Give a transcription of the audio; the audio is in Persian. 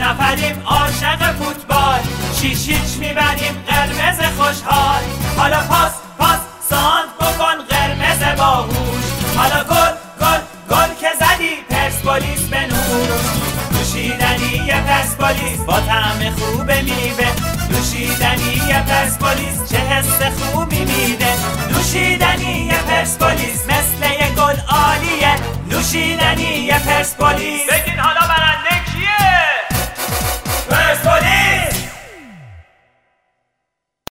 نفریم عاشق فوتبال. شیش هیچ می‌بریم قرمز خوشحال. حالا پاس پاس ساند بکن قرمز باهوش. حالا گل گل گل که زدی پرسپولیس بنوش. نوشیدنی پرسپولیس با طعم خوب میوه. نوشیدنی پرسپولیس چه حس خوبی میده. نوشیدنی پرسپولیس مثل یه گل عالیه. نوشیدنی پرسپولیس.